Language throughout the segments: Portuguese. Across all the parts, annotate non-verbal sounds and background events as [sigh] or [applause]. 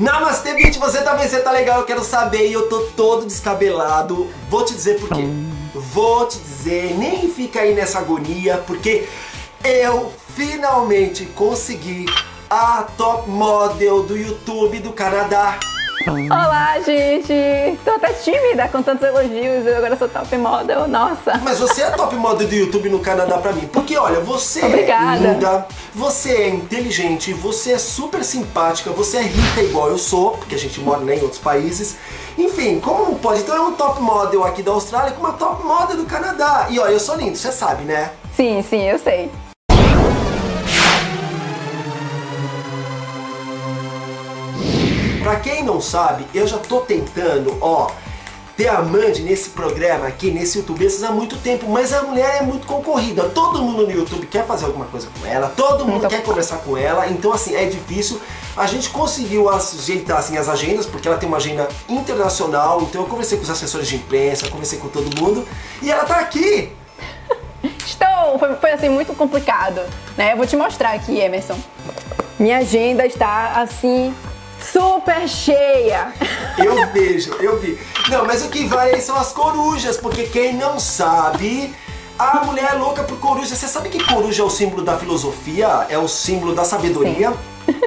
Namastê, Beat, você também, você tá legal, eu quero saber e eu tô todo descabelado. Vou te dizer por quê. Vou te dizer, nem fica aí nessa agonia, porque eu finalmente consegui a top model do YouTube do Canadá. Olá, gente! Tô até tímida com tantos elogios, eu agora sou top model, nossa! Mas você é top model do YouTube no Canadá pra mim, porque olha, você Obrigada. é linda, você é inteligente, você é super simpática, você é rica igual eu sou, porque a gente mora né, em outros países. Enfim, como pode? Então é um top model aqui da Austrália com uma top model do Canadá. E olha, eu sou lindo, você sabe, né? Sim, sim, eu sei. Pra quem não sabe, eu já tô tentando, ó, ter a Mandy nesse programa aqui, nesse YouTube, há muito tempo, mas a mulher é muito concorrida. Todo mundo no YouTube quer fazer alguma coisa com ela, todo mundo Muito quer conversar com ela, então assim, é difícil. A gente conseguiu ajeitar assim, as agendas, porque ela tem uma agenda internacional, então eu conversei com os assessores de imprensa, conversei com todo mundo, e ela tá aqui! Estou! Foi, foi assim muito complicado, né? Eu vou te mostrar aqui, Emerson. Minha agenda está assim super cheia. Eu vejo, eu vi. Não, mas o que vale aí são as corujas, porque quem não sabe, a mulher é louca por coruja. Você sabe que coruja é o símbolo da filosofia? É o símbolo da sabedoria?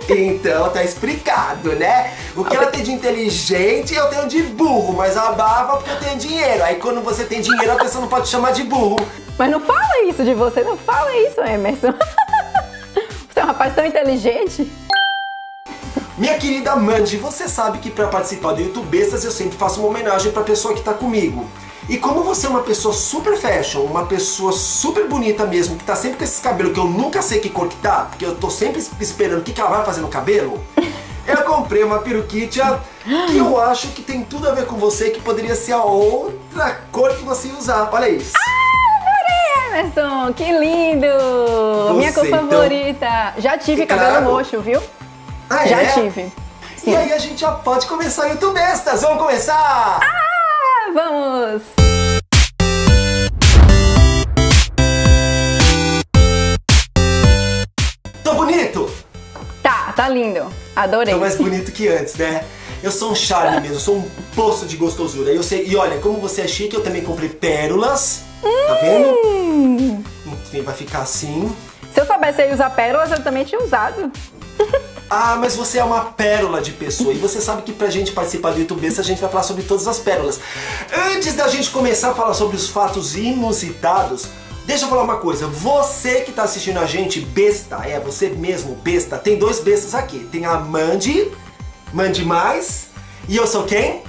Então tá explicado, né? O que ela tem de inteligente, eu tenho de burro, mas a barba porque eu tenho dinheiro. Aí quando você tem dinheiro, a pessoa não pode te chamar de burro. Mas não fala isso de você, não fala isso, Emerson. [laughs] Você é um rapaz tão inteligente. Minha querida Mandy, você sabe que para participar do YouTubestas eu sempre faço uma homenagem para a pessoa que está comigo. E como você é uma pessoa super fashion, uma pessoa super bonita mesmo, que tá sempre com esses cabelos que eu nunca sei que cor que tá, porque eu tô sempre esperando o que, que ela vai fazer no cabelo, [laughs] eu comprei uma peruquitia que eu acho que tem tudo a ver com você, que poderia ser a outra cor que você ia usar. Olha isso. Adorei, Emerson! Que lindo! Minha cor Você, então- favorita. Já tive cabelo claro. roxo, viu? Ah, Já é? tive. E aí a gente já pode começar o YouTubestas. Vamos começar? Ah, vamos! Tô bonito? Tá, tá lindo. Adorei. Tô mais bonito que antes, né? Eu sou um charme mesmo, eu sou um poço de gostosura. Eu sei, e olha, como você é chique, eu também comprei pérolas. Tá vendo? Hum. Enfim, vai ficar assim. Se eu soubesse usar pérolas, eu também tinha usado. [laughs] Ah, mas você é uma pérola de pessoa. E você sabe que pra gente participar do YouTube a gente vai falar sobre todas as pérolas. Antes da gente começar a falar sobre os fatos inusitados, deixa eu falar uma coisa. Você que tá assistindo a gente, besta, é você mesmo, besta, tem dois bestas aqui. Tem a Mandy, Mande Mais, e eu sou quem?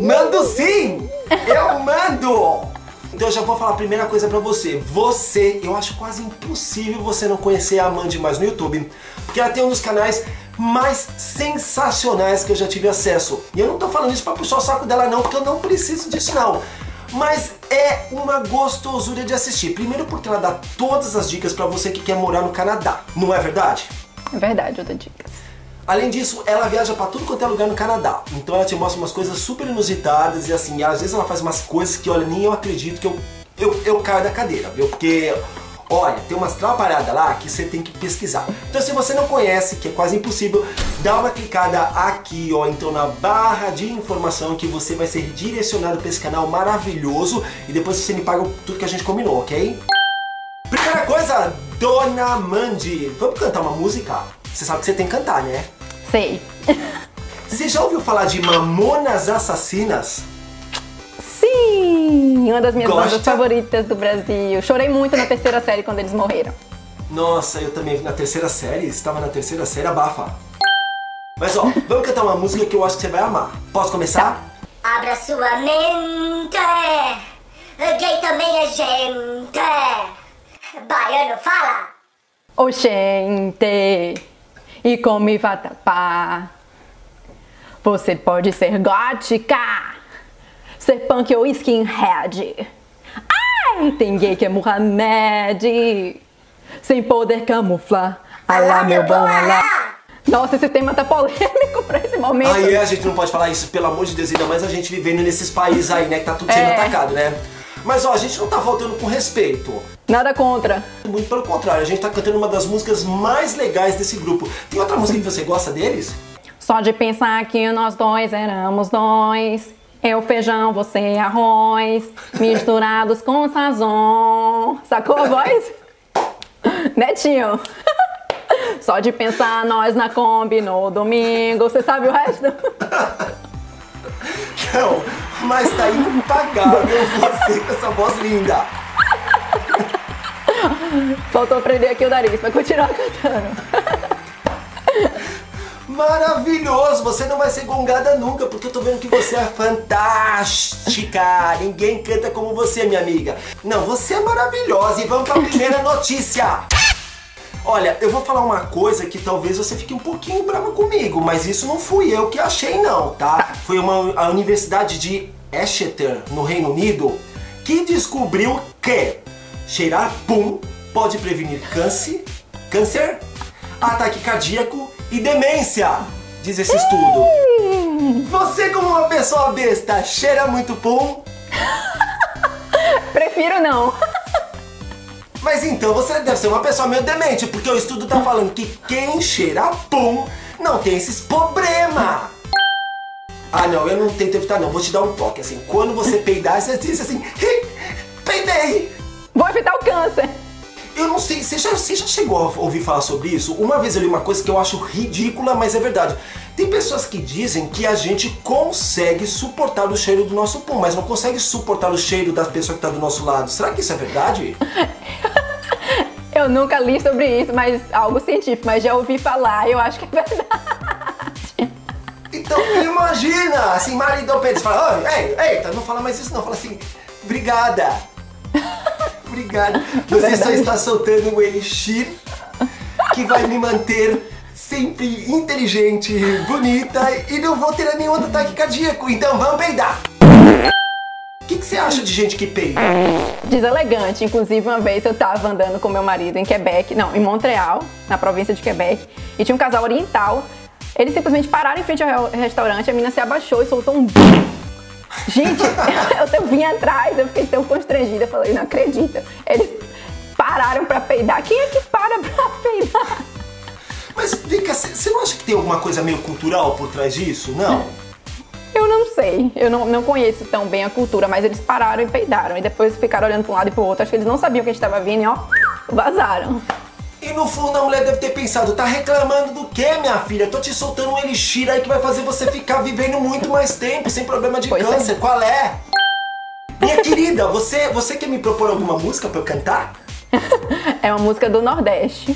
Mando sim! Eu mando! Então eu já vou falar a primeira coisa pra você. Você, eu acho quase impossível você não conhecer a Mandy Mais no YouTube, porque ela tem um dos canais mais sensacionais que eu já tive acesso. E eu não tô falando isso pra puxar o saco dela não, porque eu não preciso disso não. Mas é uma gostosura de assistir. Primeiro porque ela dá todas as dicas pra você que quer morar no Canadá. Não é verdade? É verdade, eu dou dicas. Além disso, ela viaja pra tudo quanto é lugar no Canadá. Então ela te mostra umas coisas super inusitadas e assim, às vezes ela faz umas coisas que, olha, nem eu acredito que eu, eu, eu caio da cadeira, viu? Porque, olha, tem umas trabalhadas lá que você tem que pesquisar. Então se você não conhece, que é quase impossível, dá uma clicada aqui, ó, então na barra de informação que você vai ser direcionado pra esse canal maravilhoso e depois você me paga tudo que a gente combinou, ok? Primeira coisa, Dona Mandy, vamos cantar uma música? Você sabe que você tem que cantar, né? Sei. Você já ouviu falar de Mamonas Assassinas? Sim! Uma das minhas Gosta? bandas favoritas do Brasil. Chorei muito na terceira série quando eles morreram. Nossa, eu também na terceira série, estava na terceira série, abafa. Mas ó, [laughs] vamos cantar uma música que eu acho que você vai amar. Posso começar? Abra sua mente, gay também é gente. Baiano fala. Oxente! E come vatapá. Você pode ser gótica, ser punk ou skinhead. Ai, tem gay que é Muhammad, sem poder camuflar. Alá, meu bom, alá. Nossa, esse tema tá polêmico pra esse momento. Aí a gente não pode falar isso, pelo amor de Deus, ainda mais a gente vivendo nesses países aí, né, que tá tudo sendo É. atacado, né? Mas ó, a gente não tá faltando com respeito. Nada contra. Muito pelo contrário, a gente tá cantando uma das músicas mais legais desse grupo. Tem outra música que você gosta deles? Só de pensar que nós dois éramos dois. Eu feijão, você arroz, misturados com sazon. Sacou a voz? Netinho. Só de pensar nós na Kombi no domingo. Você sabe o resto? [laughs] Não, mas tá impagável você com essa voz linda. Faltou prender aqui o nariz pra continuar cantando. Maravilhoso! Você não vai ser gongada nunca, porque eu tô vendo que você é fantástica! Ninguém canta como você, minha amiga. Não, você é maravilhosa. E vamos pra primeira notícia. Olha, eu vou falar uma coisa que talvez você fique um pouquinho brava comigo, mas isso não fui eu que achei não, tá? Foi uma, a Universidade de Exeter, no Reino Unido, que descobriu que cheirar pum pode prevenir câncer, câncer, ataque cardíaco e demência, diz esse estudo. Você como uma pessoa besta cheira muito pum, [laughs] Prefiro não. Mas então você deve ser uma pessoa meio demente, porque o estudo tá falando que quem cheira pum não tem esses problemas. Ah não, eu não tento evitar não, vou te dar um toque assim. Quando você peidar, você diz assim, "Ih, peidei. Vou evitar o câncer. Eu não sei, você já, você já chegou a ouvir falar sobre isso? Uma vez eu li uma coisa que eu acho ridícula, mas é verdade. Tem pessoas que dizem que a gente consegue suportar o cheiro do nosso pum, mas não consegue suportar o cheiro da pessoa que tá do nosso lado. Será que isso é verdade? [laughs] Eu nunca li sobre isso, mas algo científico, mas já ouvi falar, eu acho que é verdade. Então imagina, assim, maridão Pedro fala, "Oi, ei, eita, não fala mais isso não, fala assim, obrigada. [laughs] Obrigada. Você só está soltando um elixir que vai me manter sempre inteligente, bonita e não vou ter nenhum ataque cardíaco. Então vamos peidar. O que, que você acha de gente que peida? Deselegante. Inclusive, uma vez eu tava andando com meu marido em Quebec, não, em Montreal, na província de Quebec, e tinha um casal oriental. Eles simplesmente pararam em frente ao re- restaurante, a menina se abaixou e soltou um. Gente, eu, [laughs] eu vim atrás, eu fiquei tão constrangida. Eu falei, não acredito. Eles pararam pra peidar. Quem é que para pra [laughs] peidar? Mas você você não acha que tem alguma coisa meio cultural por trás disso? Não? Eu não sei, eu não, não conheço tão bem a cultura, mas eles pararam e peidaram. E depois ficaram olhando pra um lado e pro outro. Acho que eles não sabiam que a gente tava vindo e ó, vazaram. E no fundo a mulher deve ter pensado, tá reclamando do quê, minha filha? Tô te soltando um elixir aí que vai fazer você ficar vivendo muito mais tempo, sem problema de Pois é. câncer. Qual é? Minha querida, você, você quer me propor alguma música pra eu cantar? [laughs] É uma música do Nordeste.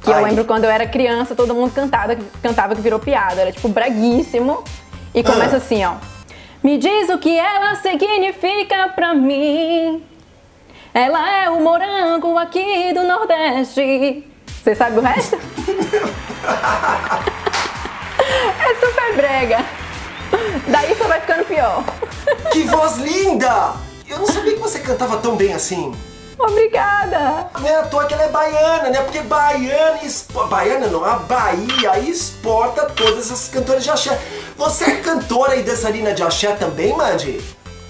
Que Ai. eu lembro quando eu era criança, todo mundo cantava, cantava que virou piada. Era tipo braguíssimo. E começa Ah. assim, ó. Me diz o que ela significa pra mim. Ela é o morango aqui do Nordeste. Você sabe o resto? [laughs] é super brega. Daí só vai ficando pior. Que voz linda! Eu não sabia que você cantava tão bem assim. Obrigada. Não é à toa que ela é baiana, né? Porque baiana expo... Baiana não, a Bahia exporta todas as cantoras de axé. Você é cantora e dançarina de axé também, Mandy?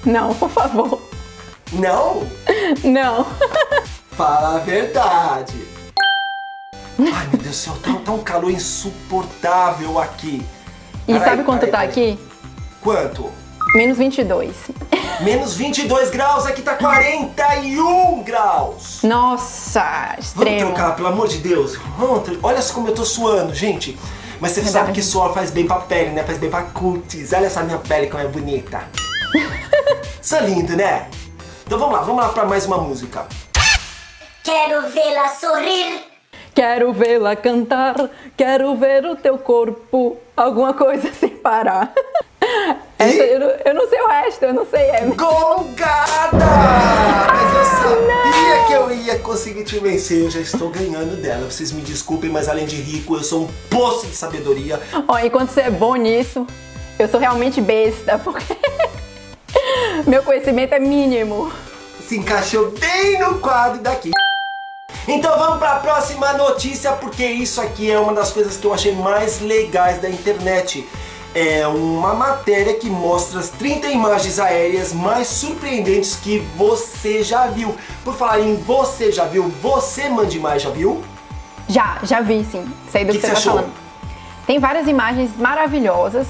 Não, por favor. Não? Não. Fala a verdade. [laughs] Ai, meu Deus do céu, tá, tá um calor insuportável aqui. E Peraí, sabe quanto peraí, tá peraí. aqui? Quanto? Menos 22. Menos 22 graus, aqui tá 41 graus. Nossa, Vamos extremo. trocar, pelo amor de Deus. Vamos Olha só como eu tô suando, gente. Mas você sabe que suor faz bem pra pele, né? Faz bem pra cutis. Olha essa minha pele como é bonita. [laughs] Isso é lindo, né? Então vamos lá, vamos lá pra mais uma música. Quero vê-la sorrir. Quero vê-la cantar, quero ver o teu corpo, alguma coisa sem parar. [laughs] Essa, eu, não, eu não sei o resto, eu não sei. É... Gongada! Mas eu sabia que eu ia conseguir te vencer. Eu já estou ganhando dela. Vocês me desculpem, mas além de rico, eu sou um poço de sabedoria. Ó, enquanto você é bom nisso, eu sou realmente besta, porque [laughs] meu conhecimento é mínimo. Se encaixou bem no quadro daqui. Então vamos para a próxima notícia, porque isso aqui é uma das coisas que eu achei mais legais da internet. É uma matéria que mostra as 30 imagens aéreas mais surpreendentes que você já viu. Por falar em você já viu, você mande mais já viu? Já, já vi sim. Sei do Que que, você você tá achou? falando. Tem várias imagens maravilhosas,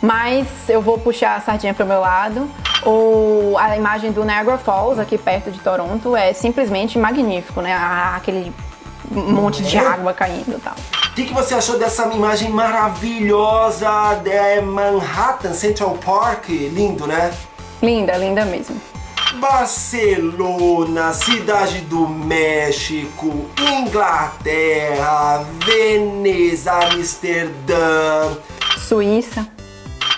mas eu vou puxar a sardinha pro meu lado. O, a imagem do Niagara Falls, aqui perto de Toronto, é simplesmente magnífico, né? Ah, Aquele monte de água caindo e tal. O que, que você achou dessa imagem maravilhosa de Manhattan Central Park? Lindo, né? Linda, linda mesmo. Barcelona, Cidade do México, Inglaterra, Veneza, Amsterdã. Suíça.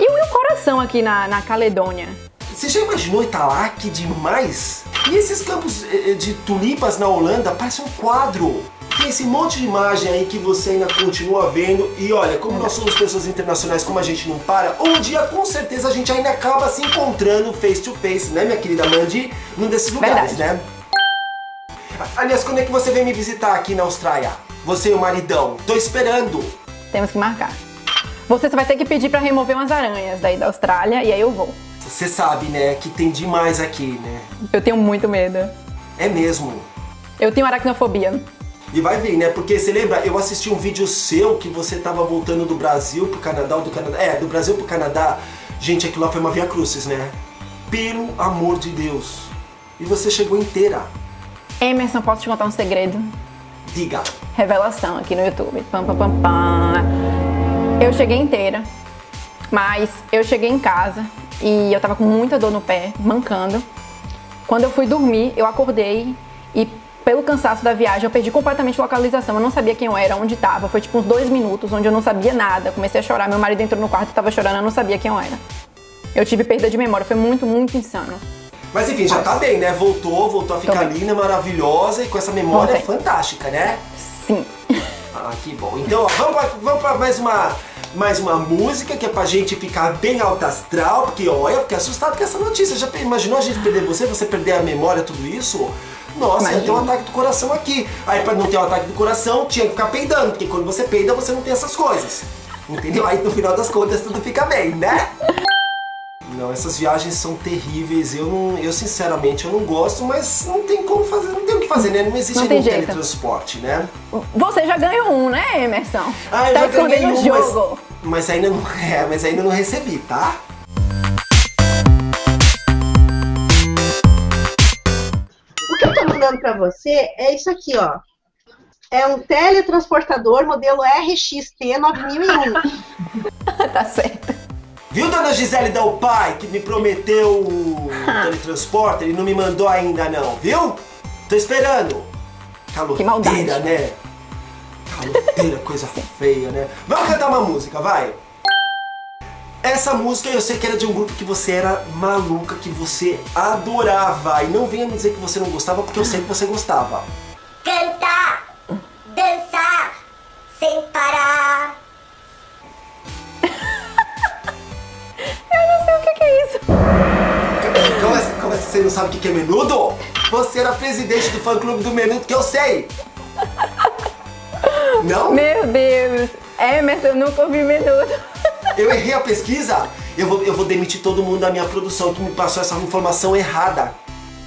E o meu coração aqui na, na Caledônia? Você já imaginou Italac demais? E esses campos eh, de tulipas na Holanda parece um quadro. Tem esse monte de imagem aí que você ainda continua vendo. E olha, como nós somos pessoas internacionais, como a gente não para, um dia com certeza a gente ainda acaba se encontrando face to face, né, minha querida Mandy? Num desses lugares, Verdade. né? Aliás, quando é que você vem me visitar aqui na Austrália? Você e o maridão. Tô esperando. Temos que marcar. Você só vai ter que pedir pra remover umas aranhas daí da Austrália e aí eu vou. Você sabe, né, que tem demais aqui, né? Eu tenho muito medo. É mesmo. Eu tenho aracnofobia. E vai vir, né? Porque você lembra, eu assisti um vídeo seu que você tava voltando do Brasil pro Canadá, ou do Canadá. É, do Brasil pro Canadá. Gente, aquilo lá foi uma via crucis, né? Pelo amor de Deus. E você chegou inteira. Emerson, posso te contar um segredo? Diga. Revelação aqui no YouTube. Pam, pam, pam, pam. Eu cheguei inteira, mas eu cheguei em casa e eu tava com muita dor no pé, mancando. Quando eu fui dormir, eu acordei e pelo cansaço da viagem eu perdi completamente a localização. Eu não sabia quem eu era, onde tava. Foi tipo uns dois minutos onde eu não sabia nada. Comecei a chorar. Meu marido entrou no quarto e tava chorando. Eu não sabia quem eu era. Eu tive perda de memória. Foi muito, muito insano. Mas enfim, já tá bem, né? Voltou, voltou a ficar linda, maravilhosa e com essa memória Voltei. fantástica, né? Sim. Ah, que bom. Então, ó, vamos pra, vamos pra mais uma mais uma música que é pra gente ficar bem alta astral, porque olha, eu fiquei assustado com essa notícia. Já imaginou a gente perder você, você perder a memória, tudo isso? Nossa, ia ter um ataque do coração aqui. Aí pra não ter um ataque do coração, tinha que ficar peidando, porque quando você peida, você não tem essas coisas. Entendeu? Aí no final das contas tudo fica bem, né? Não, essas viagens são terríveis. Eu não, eu sinceramente eu não gosto, mas não tem como fazer, não tem o que fazer, né? Não existe Não tem nenhum jeito. teletransporte, né? Você já ganhou um, né, Emerson? Ah, eu tá já ganhei um, mas- jogo. Mas, ainda não, [laughs] é, mas ainda não recebi, tá? Mandando pra você é isso aqui, ó. É um teletransportador modelo RXT 9001. [laughs] tá certo. Viu, dona Gisele Del Pai, que me prometeu o teletransporte? Ele não me mandou ainda, não, viu? Tô esperando. Que maldade. Caloteira, né? Caloteira, coisa feia, né? Vamos cantar uma música, vai. Essa música eu sei que era de um grupo que você era maluca, que você adorava. E não venha me dizer que você não gostava, porque eu sei que você gostava. Cantar, dançar, sem parar. [laughs] Eu não sei o que, que é isso. Como assim, como assim você não sabe o que que é menudo? Você era presidente do fã clube do menudo que eu sei! Não? Meu Deus. Emerson, eu nunca ouvi menudo. Eu errei a pesquisa? Eu vou, eu vou demitir todo mundo da minha produção que me passou essa informação errada.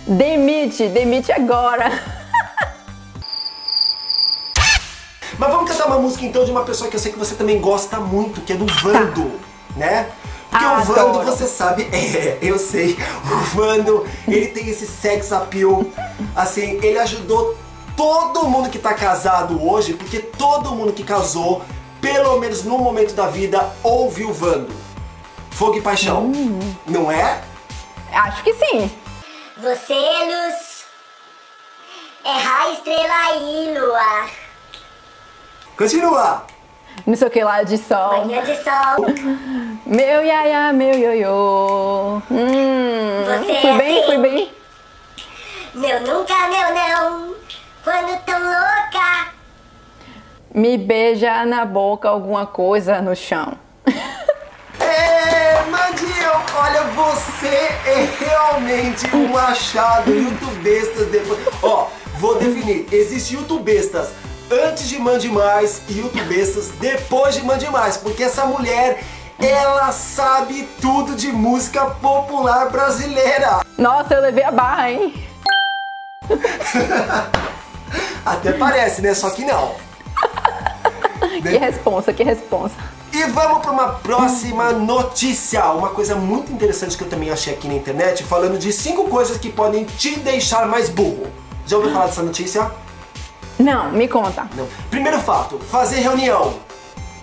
Demite, demite agora. Mas vamos cantar uma música então de uma pessoa que eu sei que você também gosta muito, que é do Vando, né? Porque o Vando, Adoro. você sabe, [laughs] é, eu sei, o Vando, ele tem esse sex appeal, assim, ele ajudou todo mundo que tá casado hoje, porque todo mundo que casou, pelo menos num momento da vida, ouve o Vando. Fogo e paixão, não é? Acho que sim. Você é luz, é raio, estrela e luar. Continua! Não sei o que lá de sol. Manhã de sol, [laughs] Meu iaia, meu ioiô. Hum, Você fui é bem, assim. fui bem. meu nunca, meu não. Quando tão louca, Me beija na boca alguma coisa no chão. [laughs] É, Mandinho, olha, você é realmente um achado youtubestas depois. Ó, vou definir. Existe youtubestas antes de Mande Mais e youtubestas depois de Mande Mais, porque essa mulher, ela sabe tudo de música popular brasileira. Nossa, eu levei a barra, hein? [laughs] Até parece, né? Só que não. Que responsa, que responsa. E vamos para uma próxima notícia. Uma coisa muito interessante que eu também achei aqui na internet, falando de cinco coisas que podem te deixar mais burro. Já ouviu falar dessa notícia? Não, me conta. Não. Primeiro fato, fazer reunião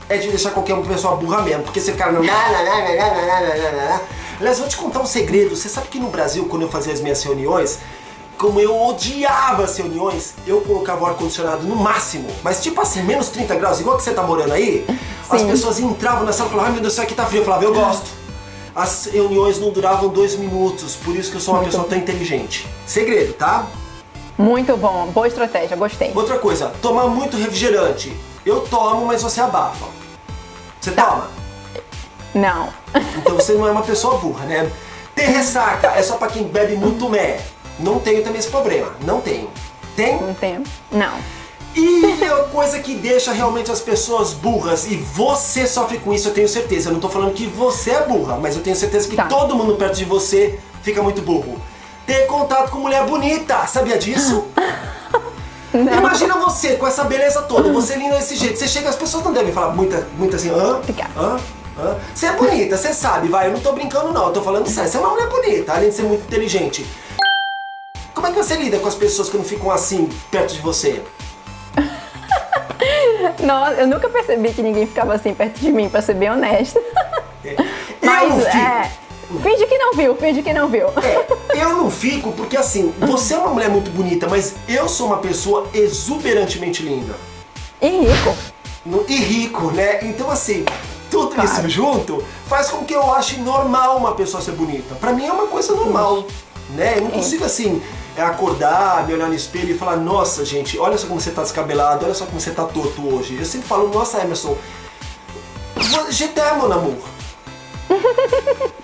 é de deixar qualquer uma pessoa burra mesmo, porque você fica no... Aliás, vou te contar um segredo. Você sabe que no Brasil, quando eu fazia as minhas reuniões, como eu odiava as reuniões, eu colocava o ar-condicionado no máximo. Mas tipo assim, menos 30 graus, igual que você tá morando aí, as Sim. pessoas entravam na sala e falavam, ai meu Deus, isso aqui tá frio. Eu falava, eu gosto. As reuniões não duravam dois minutos, por isso que eu sou uma pessoa tão inteligente. Segredo, tá? Muito bom, boa estratégia, gostei. Outra coisa, tomar muito refrigerante. Eu tomo, mas você abafa. Você Tá. toma? Não. Então você não é uma pessoa burra, né? Ter ressaca é só pra quem bebe muito mé. Não tenho também esse problema. Não tenho. Tem? Não tenho. Não. E a coisa que deixa realmente as pessoas burras, e você sofre com isso, eu tenho certeza. Eu não tô falando que você é burra, mas eu tenho certeza que Tá. todo mundo perto de você fica muito burro. Ter contato com mulher bonita, sabia disso? [laughs] Imagina você com essa beleza toda, você linda desse jeito. Você chega, as pessoas não devem falar muita, muita assim, hã? Hã? Hã? Você é bonita, você sabe, vai. Eu não tô brincando, não. Eu tô falando sério. Você é uma mulher bonita, além de ser muito inteligente. Como é que você lida com as pessoas que não ficam assim perto de você? [laughs] Nossa, eu nunca percebi que ninguém ficava assim perto de mim, pra ser bem honesta. [laughs] eu Mas é. Finge que não viu, finge que não viu. É, [laughs] eu não fico porque assim, você é uma mulher muito bonita, mas eu sou uma pessoa exuberantemente linda. E rico. No- E rico, né? Então assim, tudo Claro. isso junto faz com que eu ache normal uma pessoa ser bonita. Pra mim é uma coisa normal, né? Eu não consigo assim é, acordar, me olhar no espelho e falar, nossa gente, olha só como você tá descabelado, olha só como você tá torto hoje. Eu sempre falo, nossa Emerson, GT, mon amour. [laughs]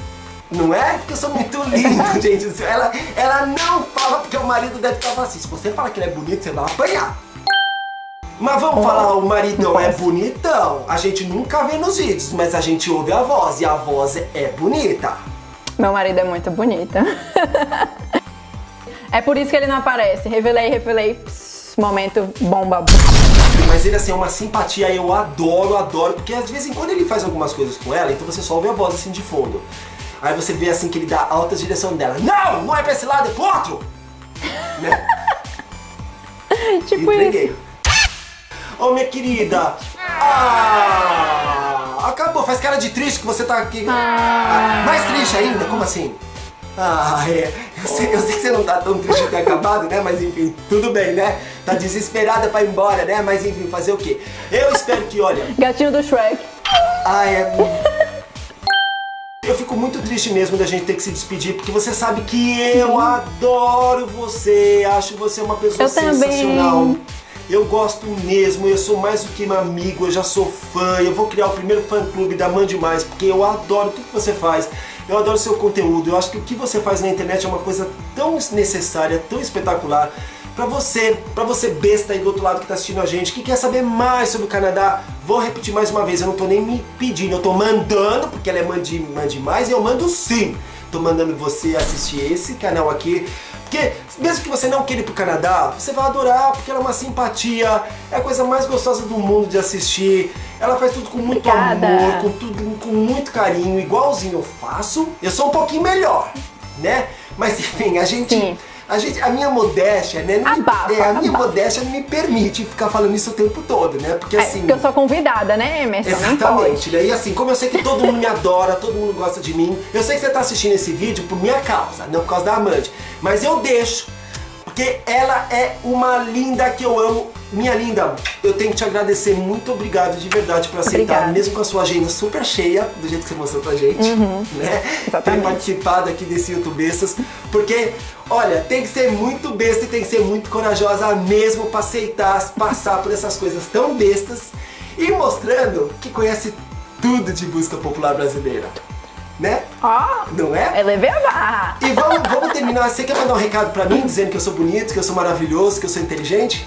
Não é? Porque eu sou muito lindo, [laughs] gente. Ela, ela não fala porque o marido deve estar assim. Se você falar que ele é bonito, você vai apanhar. Mas vamos falar, o maridão é bonitão. A gente nunca vê nos vídeos, mas a gente ouve a voz e a voz é bonita. Meu marido é muito bonita. [laughs] é por isso que ele não aparece. Revelei, revelei. Pss, momento bomba. Mas ele assim é uma simpatia, eu adoro, adoro, porque às vezes em quando ele faz algumas coisas com ela, então você só ouve a voz assim de fundo. Aí você vê assim que ele dá alta direção dela. Não, não é pra esse lado, é pro outro! [laughs] Né? tipo Entreguei. isso. Ô minha querida! Ah! Acabou, faz cara de triste que você tá aqui. Ah, Mais triste ainda? Como assim? Ah, é. Eu sei, eu sei que você não tá tão triste de ter acabado, né? Mas enfim, tudo bem, né? Tá desesperada pra ir embora, né? Mas enfim, fazer o quê? Eu espero que, olha. Gatinho do Shrek. Ah, é. Eu fico muito triste mesmo da gente ter que se despedir, porque você sabe que eu adoro você, acho você uma pessoa Eu também. sensacional. Eu gosto mesmo, eu sou mais do que um amigo, eu já sou fã, eu vou criar o primeiro fã clube da Mande Mais, porque eu adoro tudo que você faz, eu adoro seu conteúdo, eu acho que o que você faz na internet é uma coisa tão necessária, tão espetacular. Pra você, pra você besta aí do outro lado que tá assistindo a gente, que quer saber mais sobre o Canadá, vou repetir mais uma vez, eu não tô nem me pedindo, eu tô mandando, porque ela é mande, mande mais, e eu mando sim. Tô mandando você assistir esse canal aqui, porque mesmo que você não queira ir pro Canadá, você vai adorar, porque ela é uma simpatia, é a coisa mais gostosa do mundo de assistir. Ela faz tudo com muito Obrigada. amor, com tudo com muito carinho, igualzinho eu faço. Eu sou um pouquinho melhor, né? Mas enfim, a gente. Sim. A, gente, a minha modéstia, né? não me- Abafa, é, a minha abafa. modéstia não me permite ficar falando isso o tempo todo, né? Porque É, assim. porque eu sou convidada, né, Emerson? Exatamente, né? E assim, como eu sei que todo mundo me adora, todo mundo gosta de mim, eu sei que você tá assistindo esse vídeo por minha causa, não por causa da amante. Mas eu deixo, porque ela é uma linda que eu amo. Minha linda, eu tenho que te agradecer, muito obrigado de verdade por aceitar, Obrigada. mesmo com a sua agenda super cheia, do jeito que você mostrou pra gente, né? Ter exatamente. participado aqui desse YouTubestas, porque, olha, tem que ser muito besta e tem que ser muito corajosa mesmo pra aceitar passar por essas coisas tão bestas e mostrando que conhece tudo de música popular brasileira, né? Ó, Não é? elevei a barra. E vamos, vamos terminar. Você quer mandar um recado pra mim dizendo que eu sou bonito, que eu sou maravilhoso, que eu sou inteligente?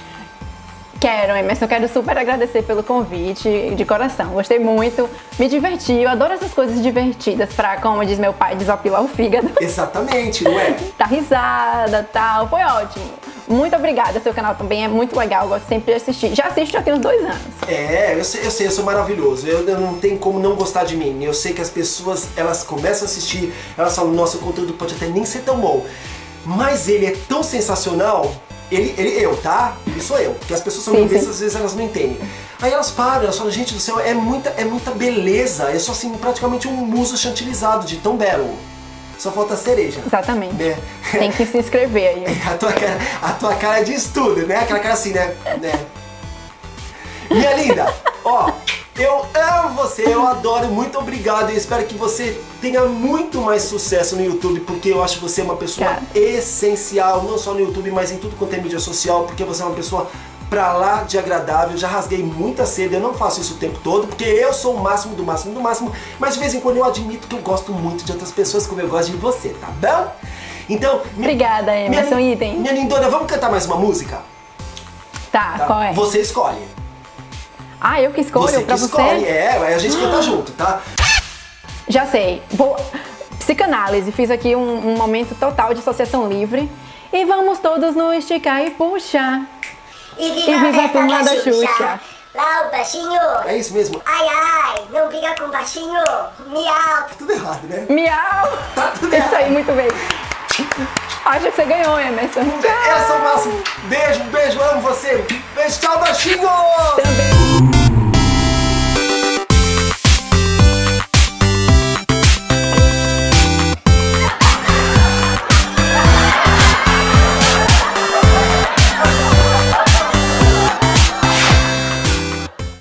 Quero, Emerson, quero super agradecer pelo convite, de coração. Gostei muito, me diverti. Eu adoro essas coisas divertidas pra, como diz meu pai, desopilar o fígado. [laughs] Exatamente, não é? Dar risada tal. Foi ótimo. Muito obrigada, seu canal também é muito legal, eu gosto sempre de assistir. Já assisto já tem uns dois anos. É, eu sei, eu sei, eu sou maravilhoso. Eu, eu não tenho como não gostar de mim. Eu sei que as pessoas, elas começam a assistir, elas falam, nossa, o conteúdo pode até nem ser tão bom. Mas ele é tão sensacional. Ele, ele, eu, tá? Ele sou eu. Porque as pessoas são Sim, às vezes elas não entendem. Aí elas param, elas falam, gente do céu, é muita, é muita beleza. Eu sou assim, praticamente um muso chantilizado de tão belo. Só falta cereja. Exatamente. Né? Tem que se inscrever aí. [laughs] A tua cara, a tua cara de estudo, né? Aquela cara assim, né? né? Minha linda, ó, eu amo você, eu adoro, muito obrigado. Eu espero que você tenha muito mais sucesso no YouTube, porque eu acho você uma pessoa Cara. essencial, não só no YouTube, mas em tudo quanto é mídia social, porque você é uma pessoa pra lá de agradável. Já rasguei muita seda, eu não faço isso o tempo todo, porque eu sou o máximo do máximo do máximo, mas de vez em quando eu admito que eu gosto muito de outras pessoas como eu gosto de você, tá bom? Então, Obrigada, Emerson minha, Item. minha lindona, vamos cantar mais uma música? Tá, Tá? qual é? Você escolhe. Ah, eu que escolho você que pra você? escolhe, é, aí a gente canta junto, tá? Já sei. Vou. Psicanálise. Fiz aqui um, um momento total de associação livre. E vamos todos no esticar e puxar. E E viva, viva a a turma da Xuxa. Xuxa. Lá o baixinho. É isso mesmo. Ai, ai, não briga com o baixinho. Miau. Tudo errado, né? Miau! Tá tudo Isso aí, errado. muito bem. Acho que você ganhou, Emerson. Essa é o máximo. Beijo, beijo, amo você. Beijo, tchau, baixinho! Também.